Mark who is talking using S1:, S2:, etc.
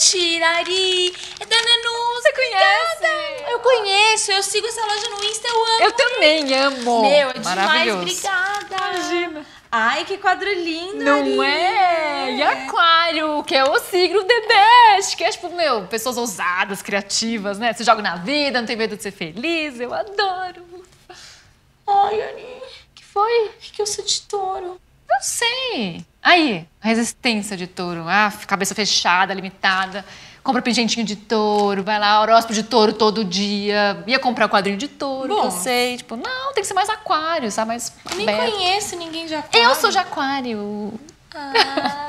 S1: Mentira, Ari! É da Nanu, você
S2: conhece?
S1: Eu conheço, eu sigo essa loja no Insta, eu amo.
S2: Eu também amo.
S1: Meu, é demais, obrigada.
S2: Imagina.
S1: Ai, que quadro lindo,
S2: Não é? E aquário, que é o signo the best, que é tipo, meu, pessoas ousadas, criativas, né? Se joga na vida, não tem medo de ser feliz, eu adoro.
S1: Ai, Ari,
S2: que foi?
S1: que eu sou de touro.
S2: Eu sei. Aí, resistência de touro. Ah, cabeça fechada, limitada. Compra pingentinho de touro, vai lá, horóscopo de touro todo dia. Ia comprar quadrinho de touro,
S1: Bom.
S2: eu sei. Tipo, não, tem que ser mais aquário, sabe? Mais
S1: Eu nem
S2: aberto.
S1: conheço ninguém de aquário.
S2: Eu sou de aquário.
S1: Ah.